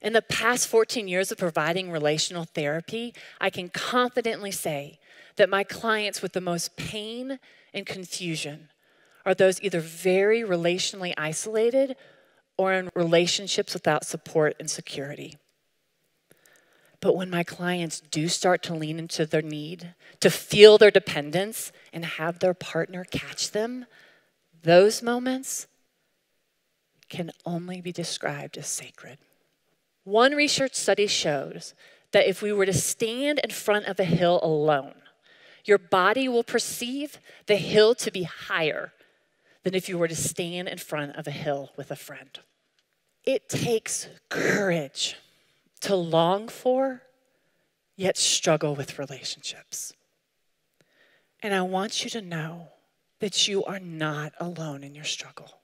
In the past 14 years of providing relational therapy, I can confidently say that my clients with the most pain and confusion are those either very relationally isolated or in relationships without support and security. But when my clients do start to lean into their need, to feel their dependence, and have their partner catch them, those moments can only be described as sacred. One research study shows that if we were to stand in front of a hill alone, your body will perceive the hill to be higher than if you were to stand in front of a hill with a friend. It takes courage to long for, yet struggle with relationships. And I want you to know that you are not alone in your struggle.